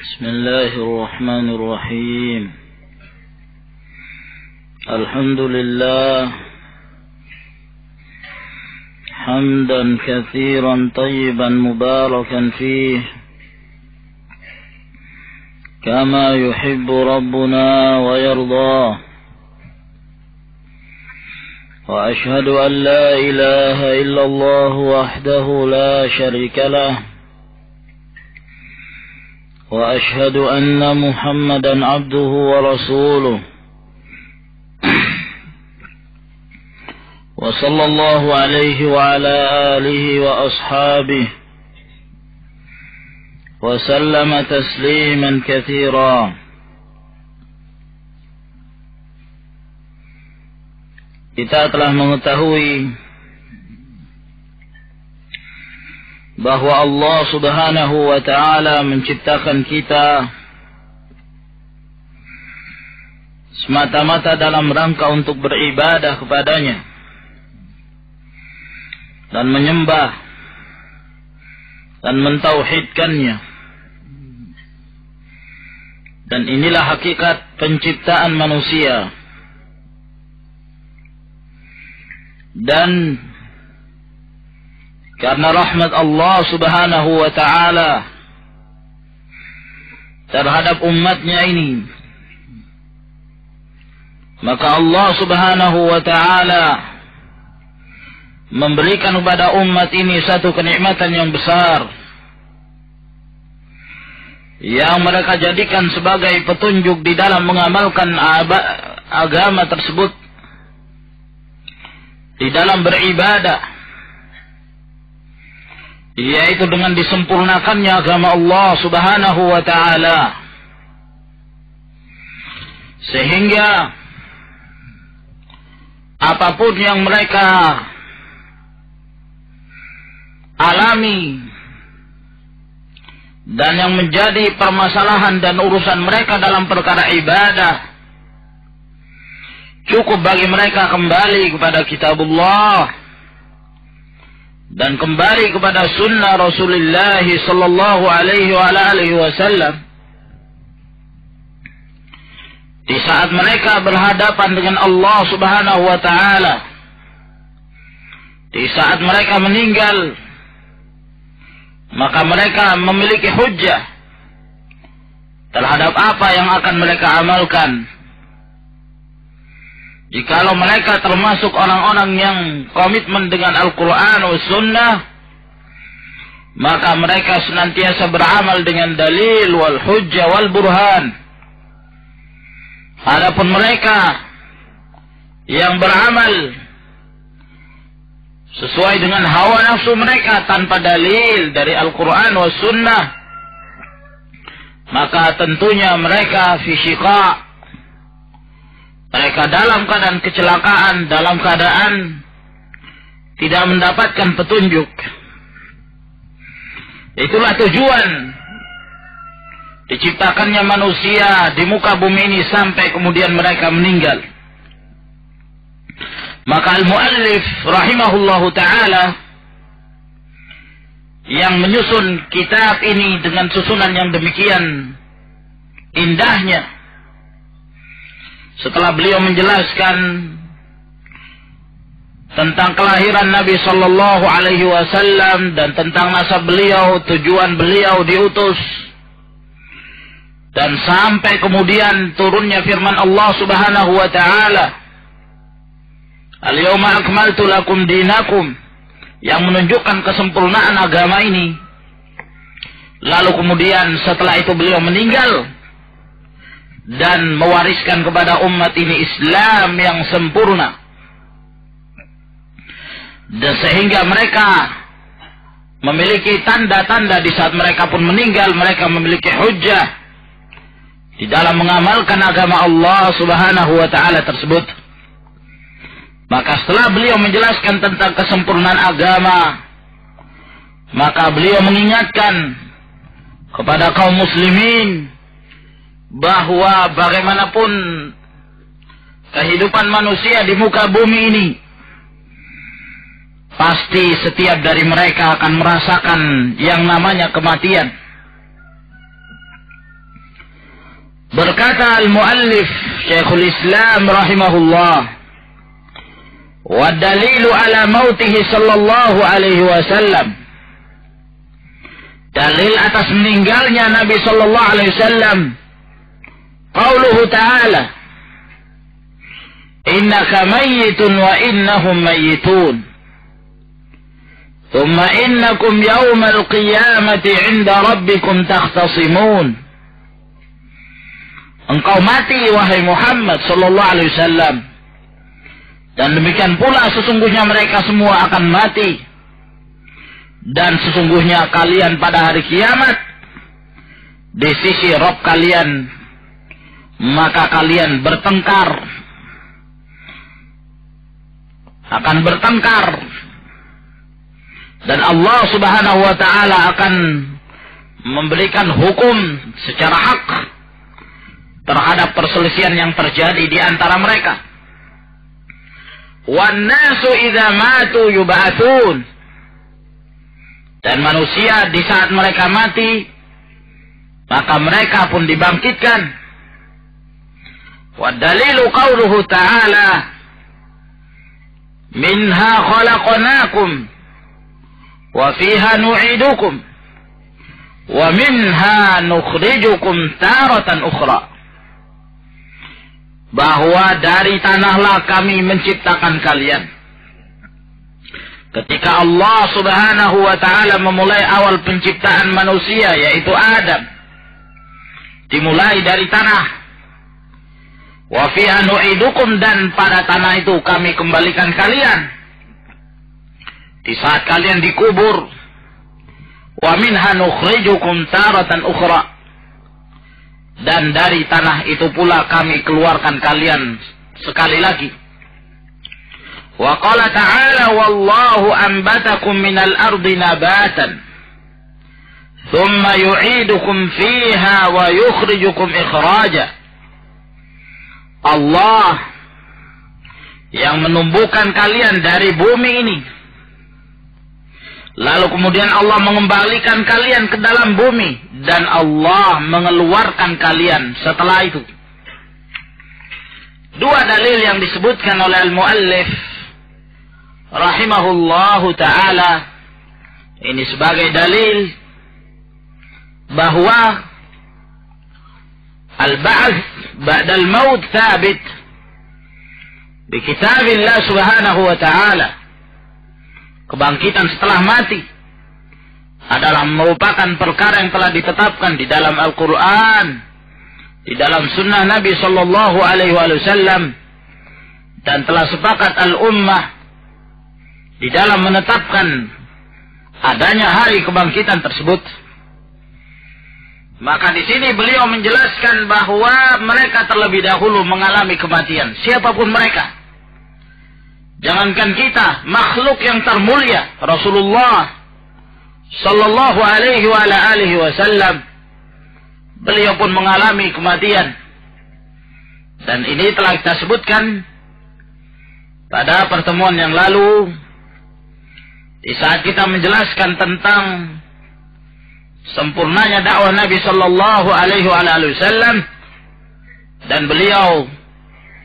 بسم الله الرحمن الرحيم. الحمد لله. حمدا كثيرا طيبا مباركا فيه. كما يحب ربنا ويرضاه. وأشهد أن لا إله إلا الله وحده لا شريك له. وأشهد أن محمدا عبده ورسوله. وصلى الله عليه وعلى آله وأصحابه. وسلم تسليما كثيرا. Kita telah mengetahui bahwa Allah Subhanahu wa taala menciptakan kita semata-mata dalam rangka untuk beribadah kepadanya dan menyembah dan mentauhidkannya. Dan inilah hakikat penciptaan manusia. Dan karena rahmat Allah Subhanahu wa taala terhadap umatnya ini. Maka Allah Subhanahu wa taala memberikan kepada umat ini satu kenikmatan yang besar. Yang mereka jadikan sebagai petunjuk di dalam mengamalkan agama tersebut. Di dalam beribadah yaitu dengan disempurnakannya agama Allah Subhanahu wa taala. Sehingga apa pun yang mereka alami dan yang menjadi permasalahan dan urusan mereka dalam perkara ibadah Cukup bagi mereka kembali kepada kitabullah dan kembali kepada sunnah Rasulullah sallallahu alaihi wa alihi wasallam. Di saat mereka berhadapan dengan Allah Subhanahu wa taala, di saat mereka meninggal, maka mereka memiliki hujjah terhadap apa yang akan mereka amalkan Jikalau mereka termasuk orang-orang yang komitmen dengan Al-Quran dan Sunnah, maka mereka senantiasa beramal dengan dalil wal hujjah wal burhan. Adapun mereka yang beramal sesuai dengan hawa nafsu mereka tanpa dalil dari Al-Quran dan Sunnah, maka tentunya mereka fi mereka dalam keadaan kecelakaan, dalam keadaan tidak mendapatkan petunjuk. Itulah tujuan diciptakannya manusia di muka bumi ini sampai kemudian mereka meninggal. Maka al-muallif rahimahullahu taala yang menyusun kitab ini dengan susunan yang demikian indahnya setelah beliau menjelaskan tentang kelahiran Nabi Shallallahu Alaihi Wasallam dan tentang masa beliau, tujuan beliau diutus, dan sampai kemudian turunnya firman Allah Subhanahu Wa Taala, Al-yawma dinakum yang menunjukkan kesempurnaan agama ini. Lalu kemudian setelah itu beliau meninggal, dan mewariskan kepada umat ini Islam yang sempurna. Dan sehingga mereka memiliki tanda-tanda di saat mereka pun meninggal, mereka memiliki hujah di dalam mengamalkan agama Allah Subhanahu wa taala tersebut. Maka setelah beliau menjelaskan tentang kesempurnaan agama, maka beliau mengingatkan kepada kaum muslimin bahwa bagaimanapun kehidupan manusia di muka bumi ini pasti setiap dari mereka akan merasakan yang namanya kematian. Berkata al-muallif Syekhul Islam rahimahullah wa dalilu ala mautihi sallallahu alaihi wasallam dalil atas meninggalnya Nabi sallallahu alaihi wasallam qauluhu ta'ala innaka mayyitun wa innahum mayyitun ثم إنكم يوم القيامة عند ربكم تختصمون Engkau mati wahai Muhammad sallallahu alaihi wasallam. Dan demikian pula sesungguhnya mereka semua akan mati. Dan sesungguhnya kalian pada hari kiamat di sisi Rob kalian maka kalian bertengkar akan bertengkar dan Allah Subhanahu wa taala akan memberikan hukum secara hak terhadap perselisihan yang terjadi di antara mereka. Idza matu yub'atsun. Dan manusia di saat mereka mati maka mereka pun dibangkitkan. Ta'ala Minha khalaqnakum wa fiha nu'idukum wa minha nukhrijukum taratan ukhra bahwa dari tanahlah kami menciptakan kalian. Ketika Allah Subhanahu wa taala memulai awal penciptaan manusia yaitu Adam dimulai dari tanah. Wa fiha nu'idukum dan pada tanah itu kami kembalikan kalian. Di saat kalian dikubur wa minha nukhrijukum taratan ukhra dan dari tanah itu pula kami keluarkan kalian sekali lagi. Wa qala ta'ala wallahu anbatakum minal ardi nabatan. Thumma yu'idukum fiha wa yukhrijukum ikhraja. Allah yang menumbuhkan kalian dari bumi ini Lalu kemudian Allah mengembalikan kalian ke dalam bumi dan Allah mengeluarkan kalian setelah itu. Dua dalil yang disebutkan oleh al-muallif rahimahullahu taala ini sebagai dalil bahwa al-ba'ts al-maut thabit di kitabillah subhanahu wa ta'ala kebangkitan setelah mati adalah merupakan perkara yang telah ditetapkan di dalam Al-Quran, di dalam Sunnah Nabi Sallallahu Alaihi Wasallam, dan telah sepakat al-ummah di dalam menetapkan adanya hari kebangkitan tersebut. Maka di sini beliau menjelaskan bahwa mereka terlebih dahulu mengalami kematian, siapa pun mereka Jangankan kita, makhluk yang termulia Rasulullah sallallahu alaihi wa alihi wasallam beliau pun mengalami kematian. Dan ini telah kita sebutkan pada pertemuan yang lalu di saat kita menjelaskan tentang sempurnanya dakwah Nabi sallallahu alaihi wasallam dan beliau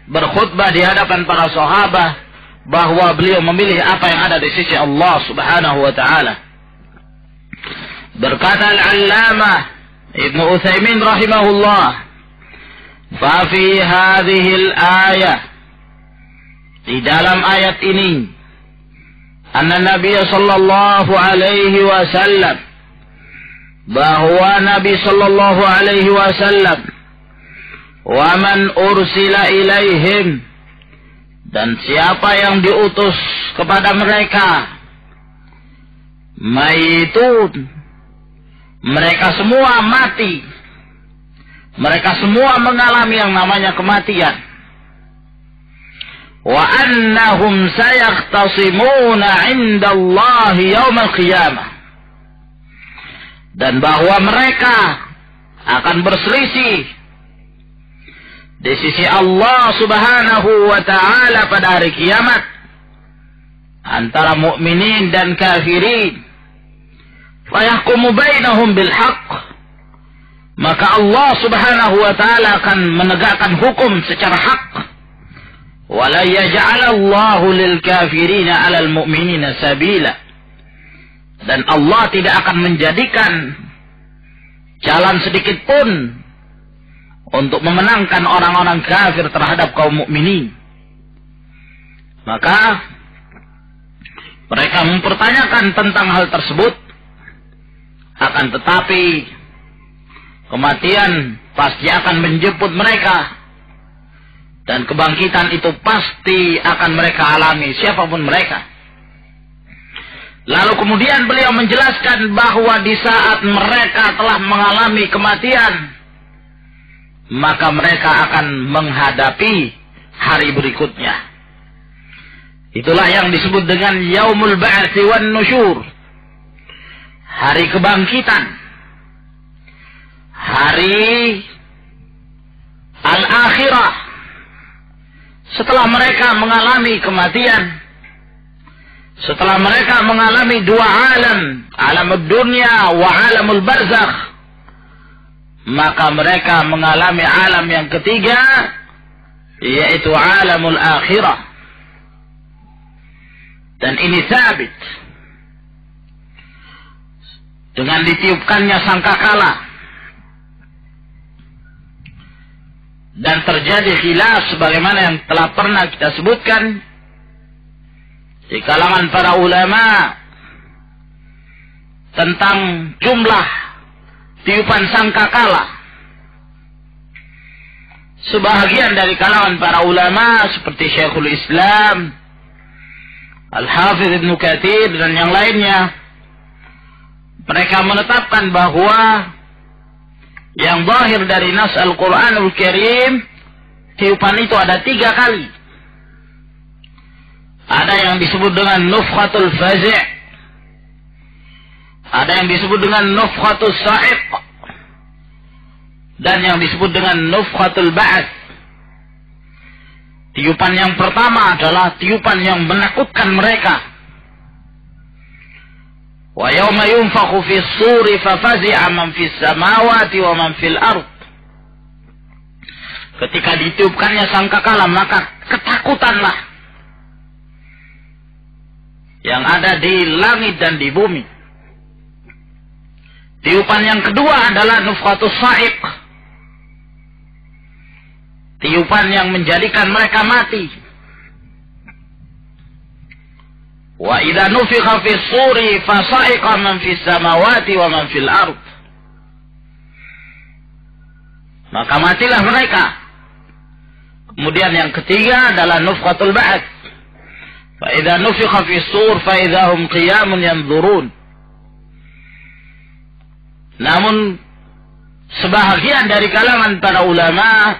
berkhutbah di hadapan para sahabat bahwa beliau memilih apa yang ada di sisi Allah Subhanahu wa taala. Berkata Al-Allamah Ibnu Utsaimin rahimahullah, "Fa fi hadhihi al-ayah" Di dalam ayat ini anna Nabi sallallahu alaihi wasallam bahwa Nabi sallallahu alaihi wasallam wa man ursila ilaihim dan siapa yang diutus kepada mereka maitun. Mereka semua mati. Mereka semua mengalami yang namanya kematian. Wa annahum sayakhtasimuna 'inda Allah yaumil qiyamah dan bahwa mereka akan berselisih di sisi Allah Subhanahu wa taala pada hari kiamat antara mukminin dan kafirin fayahkumu bainahum bil haqq maka Allah Subhanahu wa taala akan menegakkan hukum secara hak. Wala yaj'alallahu lil kafirina 'alal mu'minina sabila. Dan Allah tidak akan menjadikan jalan sedikit pun untuk memenangkan orang-orang kafir terhadap kaum mukminin. Maka mereka mempertanyakan tentang hal tersebut akan tetapi Kematian pasti akan menjemput mereka. Dan kebangkitan itu pasti akan mereka alami, siapa pun mereka. Lalu kemudian beliau menjelaskan bahwa di saat mereka telah mengalami kematian, maka mereka akan menghadapi hari berikutnya. Itulah yang disebut dengan yaumul ba'atsi wan nusyur. Hari kebangkitan hari al-akhirah setelah mereka mengalami kematian setelah mereka mengalami dua alam alam dunia wa alamul barzakh maka mereka mengalami alam yang ketiga yaitu alamul akhirah. Dan ini sabit. Dengan ditiupkannya sangkakala. Dan terjadi khilaf sebagaimana yang telah pernah kita sebutkan di kalangan para ulama tentang jumlah tiupan sangkakala. Sebahagian dari kalangan para ulama seperti Syekhul Islam, Al-Hafidh Ibn Kathir dan yang lainnya mereka menetapkan bahwa yang zahir dari nas Al-Quranul Karim, tiupan itu ada tiga kali. Ada yang disebut dengan nufkhatul fazi' Ada yang disebut dengan nufkhatul sa'iq. Dan yang disebut dengan nufkhatul ba'ath. Tiupan yang pertama adalah tiupan yang menakutkan mereka. Wa yawma yunfakhu fi suri fafazi'a man fis samawati wa man fil ard. Ketika ditiupkannya sangkakala maka ketakutanlah yang ada di langit dan di bumi. Tiupan yang kedua adalah nufqatus sa'iq. Tiupan yang menjadikan mereka mati. Wa idza nufikha fi suri fasa'iqa man fis samawati wa man fil ard. Maka matilah mereka. Kemudian yang ketiga adalah nufqatul ba'ats. Nufikha fi sur fa idza hum qiyamun yanzurun. Namun sebahagian dari kalangan para ulama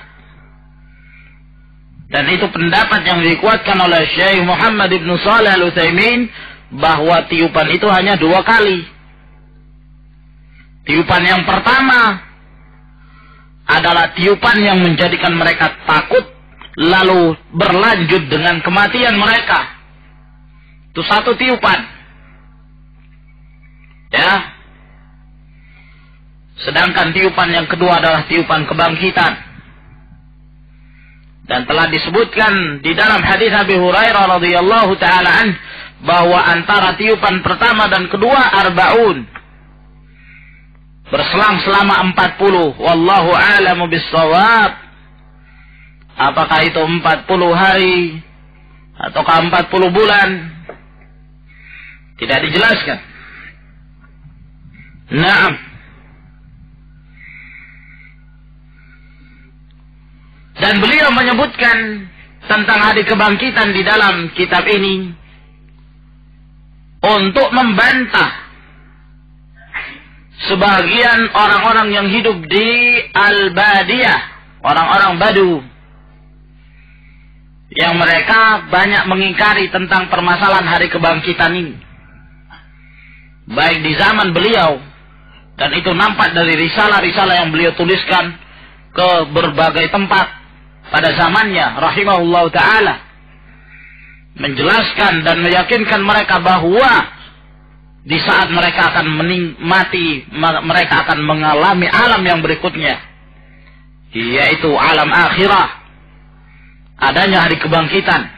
dan itu pendapat yang dikuatkan oleh Syekh Muhammad Ibn Salih Al-Utsaimin bahwa tiupan itu hanya dua kali. Tiupan yang pertama adalah tiupan yang menjadikan mereka takut lalu berlanjut dengan kematian mereka. Itu satu tiupan. Ya. Sedangkan tiupan yang kedua adalah tiupan kebangkitan. Dan telah disebutkan di dalam hadis Abi Hurairah radhiyallahu taala an bahwa antara tiupan pertama dan kedua arbaun berselang selama 40 wallahu a'lamu bissawab apakah itu 40 hari ataukah 40 bulan tidak dijelaskan Naam Dan beliau menyebutkan tentang hari kebangkitan di dalam kitab ini untuk membantah sebagian orang-orang yang hidup di Al-Badiyah, orang-orang Badu yang mereka banyak mengingkari tentang permasalahan hari kebangkitan ini. Baik di zaman beliau dan itu nampak dari risalah-risalah yang beliau tuliskan ke berbagai tempat pada zamannya rahimahullah taala menjelaskan dan meyakinkan mereka bahwa di saat mereka akan mening mati, mereka akan mengalami alam yang berikutnya, yaitu alam akhirah. Adanya hari kebangkitan.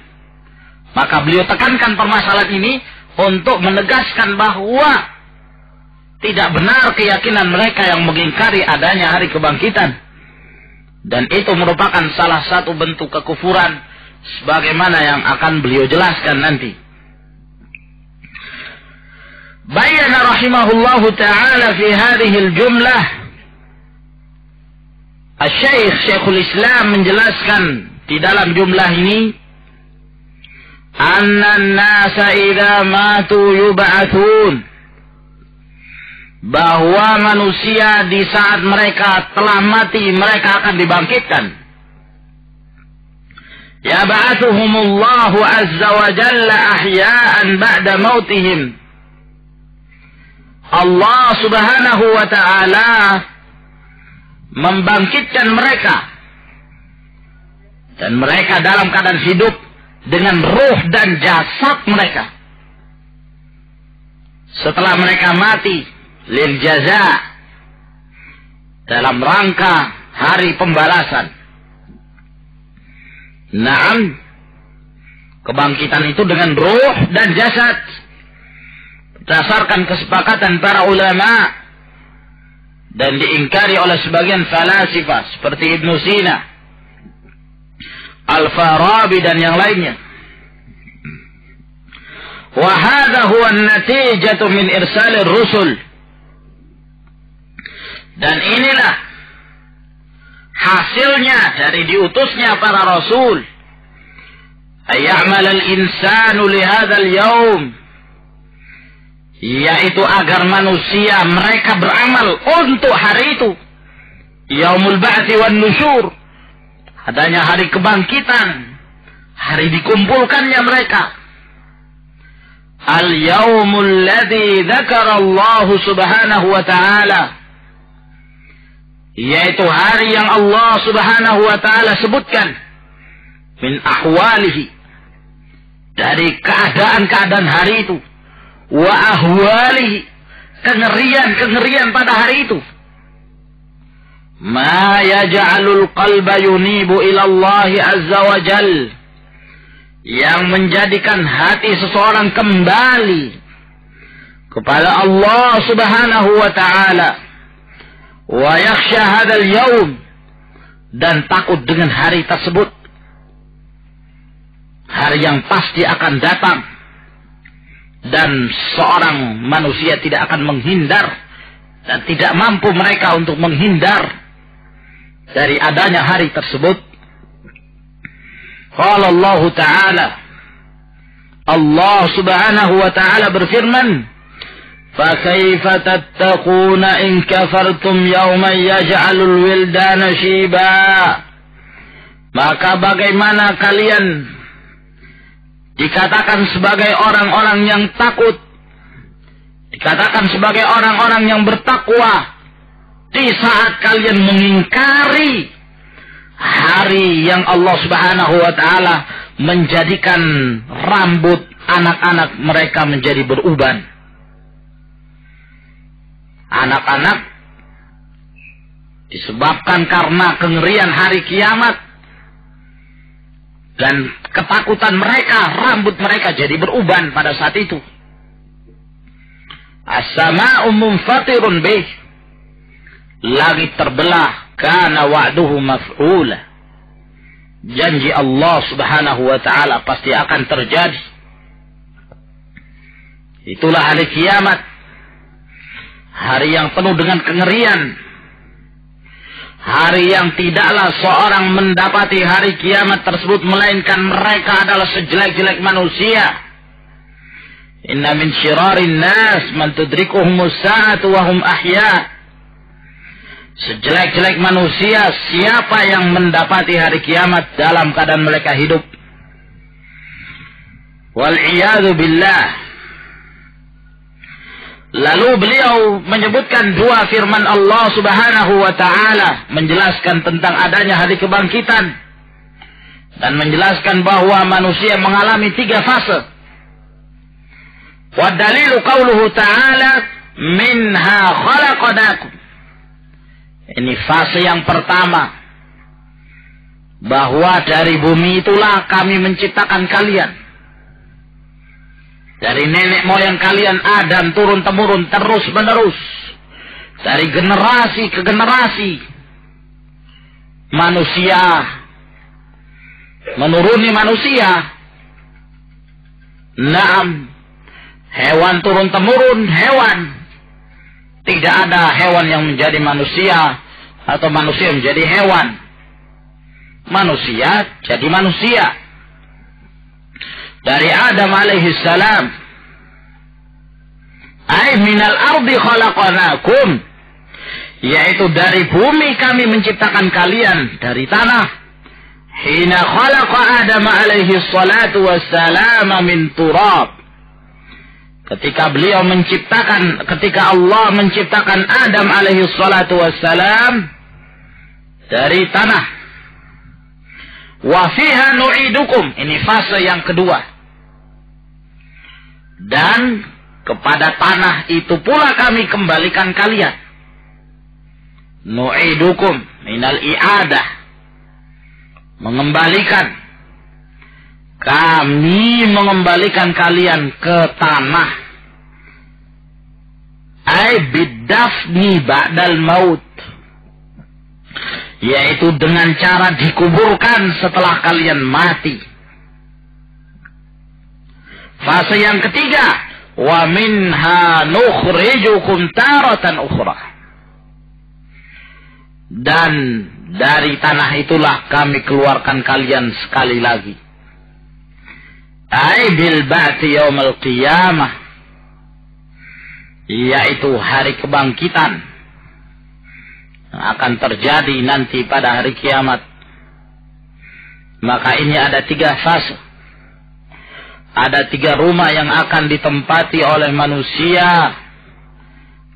Maka beliau tekankan permasalahan ini untuk menegaskan bahwa tidak benar keyakinan mereka yang mengingkari adanya hari kebangkitan. Dan itu merupakan salah satu bentuk kekufuran sebagaimana yang akan beliau jelaskan nanti. Bayana rahimahullah taala fi hadhihi al-jumlah Al-Syeikh Syekhul Islam menjelaskan di dalam jumlah ini anna an-nasa idza matu yub'atsun bahwa manusia di saat mereka telah mati mereka akan dibangkitkan. Yab'athuhumullahu azza wa jalla ahya'an ba'da mautihim. Allah subhanahu wa ta'ala membangkitkan mereka. Dan mereka dalam keadaan hidup dengan ruh dan jasad mereka setelah mereka mati lil jaza dalam rangka hari pembalasan Naam. Kebangkitan itu dengan roh dan jasad. Berdasarkan kesepakatan para ulama. Dan diingkari oleh sebagian falasifah. Seperti Ibn Sina. Al-Farabi dan yang lainnya. Wahada huwa natijatu min irsalir rusul. Dan inilah hasilnya dari diutusnya para rasul ayamal al-insanu lihadzal yaum yaitu agar manusia mereka beramal untuk hari itu yaumul ba'ti wan nusyur adanya hari kebangkitan. Hari dikumpulkannya mereka. Al yaumul ladzi dzakara Allah subhanahu wa ta'ala. Yaitu hari yang Allah Subhanahu wa taala sebutkan. Min ahwalihi. Dari keadaan-keadaan hari itu. Wa ahwalihi. Kengerian-kengerian pada hari itu ma yaj'alul qalba yunibu ila Allah azza wa jal. Yang menjadikan hati seseorang kembali kepada Allah Subhanahu wa taala. Wa yakhsha hadzal yaum dan takut dengan hari tersebut. Hari yang pasti akan datang. Dan seorang manusia tidak akan menghindar. Dan tidak mampu mereka untuk menghindar dari adanya hari tersebut qala Allah taala Allah subhanahu wa taala berfirman فكيف تتقون إن كفرتم يوما يجعل الولدان شيبا maka bagaimana kalian dikatakan sebagai orang-orang yang takut dikatakan sebagai orang-orang yang bertakwa di saat kalian mengingkari hari yang Allah Subhanahu wa taala menjadikan rambut anak-anak mereka menjadi beruban anak-anak disebabkan karena kengerian hari kiamat dan ketakutan mereka, rambut mereka jadi beruban pada saat itu. As-sama'u munfatirun bih. Langit terbelah karena wa'duhu maf'ula. Janji Allah Subhanahu wa taala pasti akan terjadi. Itulah hari kiamat Hari yang penuh dengan kengerian. Hari yang tidaklah seorang mendapati hari kiamat tersebut melainkan mereka adalah sejelek-jelek manusia. Inna min syirarin nas man tudrikuhumus sa'atu wa ahya. Sejelek-jelek manusia siapa yang mendapati hari kiamat dalam keadaan mereka hidup. Wal billah. Lalu beliau menyebutkan dua firman Allah Subhanahu wa taala menjelaskan tentang adanya hari kebangkitan dan menjelaskan bahwa manusia mengalami tiga fase. Wa dalilu qauluhu ta'ala minha khalaqnakum. Ini fase yang pertama. Bahwa dari bumi itulah kami menciptakan kalian. Dari nenek moyang kalian Adam turun temurun terus menerus. Dari generasi ke generasi. Manusia. Menuruni manusia. Naam. Hewan turun temurun hewan. Tidak ada hewan yang menjadi manusia atau manusia menjadi hewan. Manusia jadi manusia. Dari Adam alaihi salam. Ay minal ardi khalaqanakum. Yaitu dari bumi kami menciptakan kalian. Dari tanah. Hina khalaqa Adam alaihi salatu wassalam min turab. Ketika beliau menciptakan, ketika Allah menciptakan Adam alaihi salatu wassalam dari tanah. Wafiha nu'idukum. Ini fase yang kedua. Dan kepada tanah itu pula kami kembalikan kalian. Nu'idukum minal i'adah. Mengembalikan kami mengembalikan kalian ke tanah. Ay bidafni ba'dal maut. Yaitu dengan cara dikuburkan setelah kalian mati. Fase yang ketiga. Wa minha nukhrijukum taratan ukhra. Dan dari tanah itulah kami keluarkan kalian sekali lagi ay bil ba'ti yaumil qiyamah. Yaitu hari kebangkitan. Yang akan terjadi nanti pada hari kiamat. Maka ini ada tiga fase. Ada tiga rumah yang akan ditempati oleh manusia.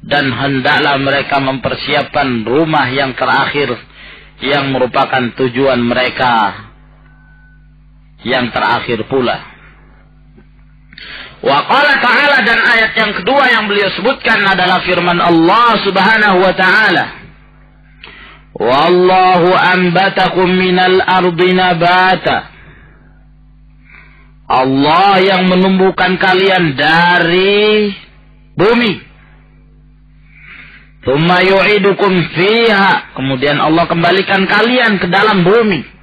Dan hendaklah mereka mempersiapkan rumah yang terakhir. Yang merupakan tujuan mereka. Yang terakhir pula. Wa qala ta'ala dan ayat yang kedua yang beliau sebutkan adalah firman Allah Subhanahu wa taala. Wallahu anbatakum minal ardi nabata. Allah yang menumbuhkan kalian dari bumi. Thumma yu'idukum fiha. Kemudian Allah kembalikan kalian ke dalam bumi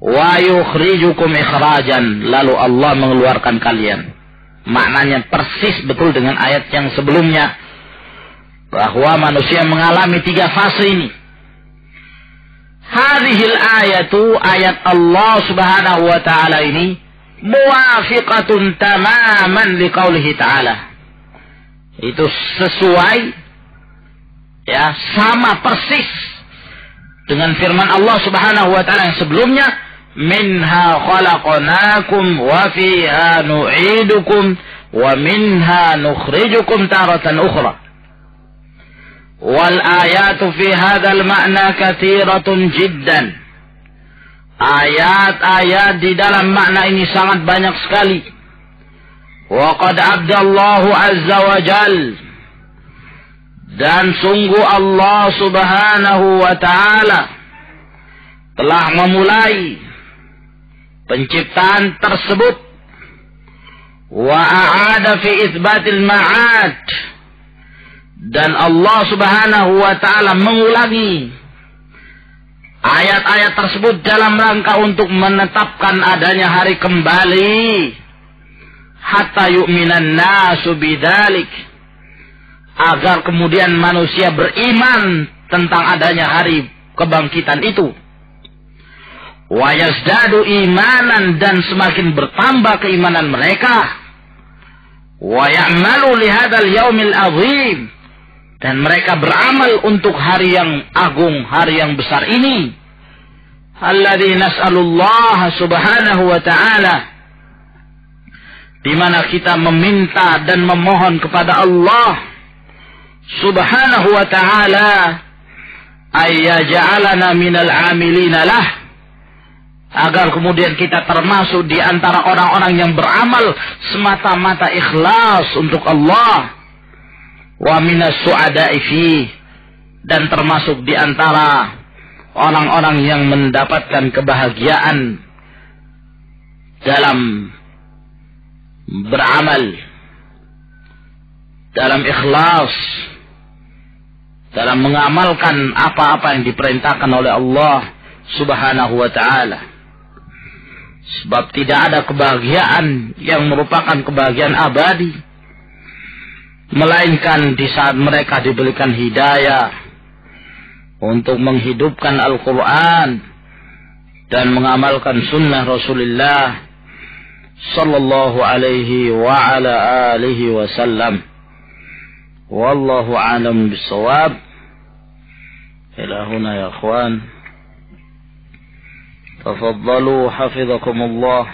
wa yukhrijukum ikhrajan. Lalu Allah mengeluarkan kalian. Maknanya persis betul dengan ayat yang sebelumnya. Bahwa manusia mengalami tiga fase ini. Hadhil ayatu ayat Allah Subhanahu wa taala ini muwafiqatun tamaman liqaulihi taala. Itu sesuai ya sama persis dengan firman Allah Subhanahu wa taala yang sebelumnya منها خلقناكم وفيها نعيدكم ومنها نخرجكم تارة أخرى. والآيات في هذا المعنى كثيرة جدا. آيات آيات دي dalam makna إني sangat banyak sekali. وقد عبد الله عز وجل. Dan sungguh Allah subhanahu wa ta'ala telah penciptaan tersebut. Wa a'ada fi itsbatil ma'ad. Dan Allah Subhanahu wa taala mengulangi ayat-ayat tersebut dalam rangka untuk menetapkan adanya hari kembali. Hatta yu'minan nasu bidzalik. Agar kemudian manusia beriman tentang adanya hari kebangkitan itu wayasdadu imanan dan semakin bertambah keimanan mereka. Wa ya'malu lihadal yaumil azim. Dan mereka beramal untuk hari yang agung hari yang besar ini. Alladzi nas'alullah subhanahu wa ta'ala. Di mana kita meminta dan memohon kepada Allah subhanahu wa ta'ala. Ayyaj'alana minal amilina lah agar kemudian kita termasuk di antara orang-orang yang beramal semata-mata ikhlas untuk Allah wa minas su'ada'i fi dan termasuk di antara orang-orang yang mendapatkan kebahagiaan dalam beramal dalam ikhlas dalam mengamalkan apa-apa yang diperintahkan oleh Allah Subhanahu wa taala. Sebab tidak ada kebahagiaan yang merupakan kebahagiaan abadi. Melainkan di saat mereka diberikan hidayah untuk menghidupkan Al-Quran dan mengamalkan sunnah Rasulullah sallallahu alaihi wa ala alihi wasallam. Wallahu alam bisawab. Ila huna ya akhwan. تفضلوا حفظكم الله.